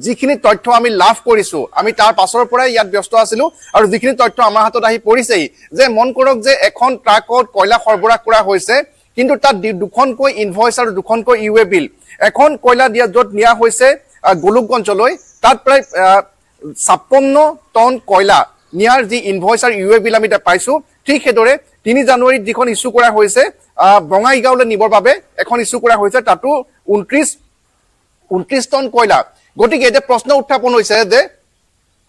যিখিনি তথ্য আমি লাভ কৰিছো আমি তাৰ পাছৰ পৰাই ইয়াত ব্যস্ত আছিলো আৰু যিখিনি তথ্য আমাৰ হাতত আহি পৰিছেই যে মন কৰক যে এখন ট্ৰাকত কয়লা সৰবৰাহ কৰা হৈছে কিন্তু তাত দুখনকৈ ইনভইচ আৰু দুখনকৈ ইউ এ বিল এখন কয়লা দিয়া য'ত নিয়া হৈছে গোলোকগঞ্জলৈ তাত প্ৰায় ছাপন্ন টন কয়লা নিয়াৰ যি ইনভইচ আৰু ইউ এ বিল আমি পাইছো ঠিক সেইদৰে তিনি জানুৱাৰীত যিখন ইছ্যু কৰা হৈছে বঙাইগাঁৱলৈ নিবৰ বাবে এখন ইছ্যু কৰা হৈছে তাতো ঊনত্ৰিছ ঊনত্ৰিছ টন কয়লা। গতিকে এতিয়া প্ৰশ্ন উত্থাপন হৈছে যে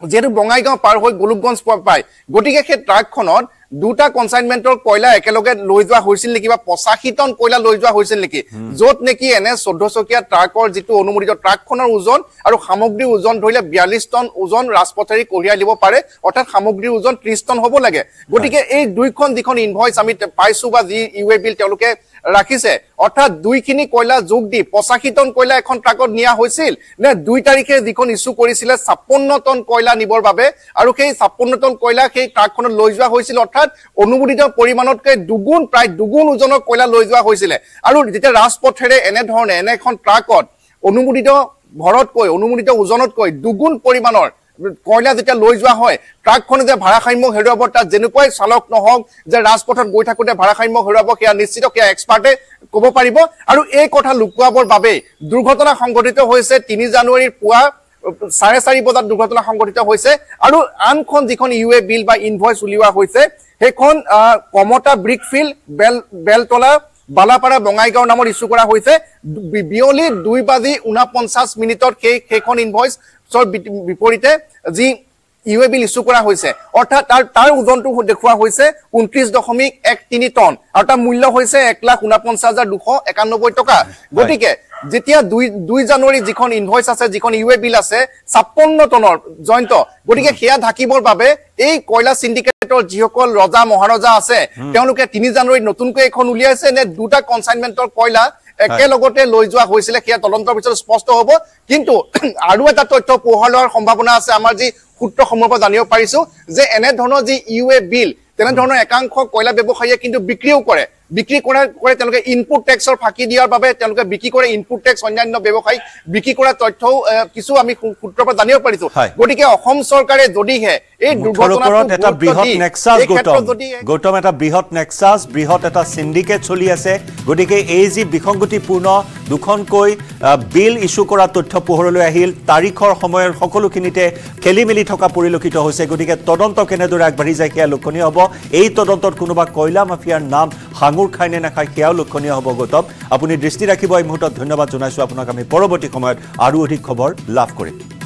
যিহেতু বঙাইগাঁও পাৰ হৈ গোলোকগঞ্জ পায় গতিকে সেই ট্ৰাকখনত দুটা কনচাইনমেণ্টৰ কয়লা একেলগে লৈ যোৱা হৈছিল নেকি বা পঁচাশী টন কয়লা লৈ যোৱা হৈছিল নেকি? য'ত নেকি এনে চৈধ্য চকীয়া ট্ৰাকৰ যিটো অনুমোদিত ট্ৰাকখনৰ ওজন আৰু সামগ্ৰীৰ ওজন ধৰিলে বিয়াল্লিছ টন ওজন ৰাজপথেৰে কঢ়িয়াই দিব পাৰে অৰ্থাৎ সামগ্ৰীৰ ওজন ত্ৰিছ টন হ'ব লাগে। গতিকে এই দুইখন যিখন ইনভইচ আমি পাইছো বা যি ইউ এ বিল তেওঁলোকে ৰাখিছে। অৰ্থাৎ দুইখিনি কয়লা যোগ দি পঁচাশী টন কয়লা এখন ট্ৰাকত নিয়া হৈছিল নে দুই তাৰিখে যিখন ইছ্যু কৰিছিলে ছাপন্ন টন কয়লা নিবৰ বাবে আৰু সেই ছাপন্ন টন কয়লা সেই ট্ৰাকখনত লৈ যোৱা হৈছিল অৰ্থাৎ অনুমোদিত পৰিমাণতকৈ দুগুণ প্ৰায় দুগুণ ওজনৰ কয়লা লৈ যোৱা হৈছিলে। আৰু যেতিয়া ৰাজপথেৰে এনেধৰণে এনে এখন ট্ৰাকত অনুমোদিত ভৰতকৈ অনুমোদিত ওজনতকৈ দুগুণ পৰিমাণৰ কয়লা যেতিয়া লৈ যোৱা হয় ট্ৰাকখনে যে ভাড়াসাম্য হেৰুৱাব তাত যেনেকুৱাই চালক নহওক যে ৰাজপথত গৈ থাকোঁতে ভাড়াসাম্য হেৰুৱাব সেয়া নিশ্চিত সেয়া এক্সপাৰ্টে ক'ব পাৰিব। আৰু এই কথা লুকুৱাবৰ বাবেই দুৰ্ঘটনা সংঘটিত হৈছে তিনি জানুৱাৰীৰ পুৱা চাৰে চাৰি বজাত দুৰ্ঘটনা সংঘটিত হৈছে। আৰু আনখন যিখন ইউ এ বিল বা ইনভইচ উলিওৱা হৈছে সেইখন কমতা ব্ৰিকফিল্ড বেল বেলতলা বালাপাৰা বঙাইগাঁও নামত ইছ্যু কৰা হৈছে। বিয়লি দুই বাজি ঊনপঞ্চাছ মিনিটত সেই সেইখন ইনভইচৰ বি- বিপৰীতে যি ইউ এ বিল ইছ্যু কৰা হৈছে অৰ্থাৎ তাৰ তাৰ ওজনটো দেখুওৱা হৈছে দশমিক এক তিনি টন আৰু তাৰ মূল্য হৈছে এক লাখ ঊনপঞ্চাছ হাজাৰ দুশ একানব্বৈ টকা। গতিকে যেতিয়া দুই দুই জানুৱাৰী যিখন ইনভইচ আছে যিখন ইউ এ বিল আছে ছাপন্ন টনৰ জয়ন্ত। গতিকে সেয়া ঢাকিবৰ বাবে এই কয়লা চিণ্ডিকেটৰ যিসকল ৰজা মহাৰজা আছে তেওঁলোকে তিনি জানুৱাৰীত নতুনকৈ এখন উলিয়াইছে নে দুটা কনচাইনমেণ্টৰ কয়লা একেলগতে লৈ যোৱা হৈছিলে সেয়া তদন্তৰ পিছত স্পষ্ট হ'ব। কিন্তু আৰু এটা তথ্য পোহৰ লোৱাৰ সম্ভাৱনা আছে আমাৰ যি সূত্ৰসমূহৰ পৰা জানিব পাৰিছো যে এনেধৰণৰ যি ইউ এ বিল তেনেধৰণৰ একাংশ কয়লা ব্যৱসায়ীয়ে কিন্তু বিক্ৰীও কৰে। বিক্ৰী কৰা কৰে তেওঁলোকে ইনপুট টেক্সৰ ফাঁকি দিয়াৰ বাবে তেওঁলোকে বিক্ৰী কৰে ইনপুট টেক্স অন্যান্য ব্যৱসায়ীক বিক্ৰী কৰা তথ্যও কিছু আমি সূত্ৰৰ পৰা জানিব পাৰিছো। গতিকে অসম চৰকাৰে যদিহে এই গৌতম। এটা বৃহৎ নেক্সাছ বৃহৎ এটা চিণ্ডিকেট চলি আছে। গতিকে এই যি বিসংগতিপূৰ্ণ দুখনকৈ বিল ইছ্যু কৰা তথ্য পোহৰলৈ আহিল তাৰিখৰ সময়ৰ সকলোখিনিতে খেলি মেলি থকা পৰিলক্ষিত হৈছে। গতিকে তদন্ত কেনেদৰে আগবাঢ়ি যায় সেয়া লক্ষণীয় হ'ব। এই তদন্তত কোনোবা কয়লা মাফিয়াৰ নাম সাঙুৰ খায় নে নাখায় সেয়াও লক্ষণীয় হ'ব গৌতম। আপুনি দৃষ্টি ৰাখিব এই মুহূৰ্তত। ধন্যবাদ জনাইছোঁ আপোনাক। আমি পৰৱৰ্তী সময়ত আৰু অধিক খবৰ লাভ কৰিম।